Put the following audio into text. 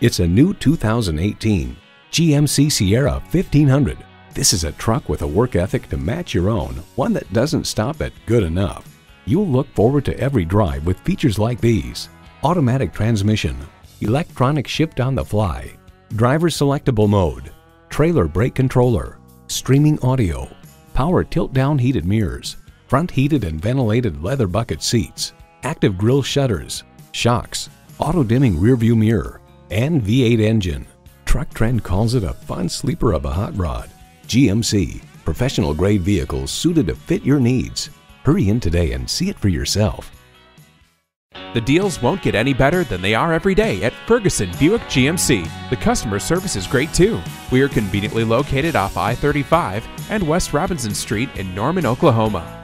It's a new 2018 GMC Sierra 1500. This is a truck with a work ethic to match your own, one that doesn't stop at good enough. You'll look forward to every drive with features like these. Automatic transmission, electronic shift on the fly, driver selectable mode, trailer brake controller, streaming audio, power tilt-down heated mirrors, front heated and ventilated leather bucket seats, active grille shutters, shocks, auto-dimming rearview mirror, and V8 engine. Truck Trend calls it a fun sleeper of a hot rod. GMC, professional grade vehicles suited to fit your needs. Hurry in today and see it for yourself. The deals won't get any better than they are every day at Ferguson Buick GMC. The customer service is great too. We are conveniently located off I 35 and West Robinson Street in Norman, Oklahoma.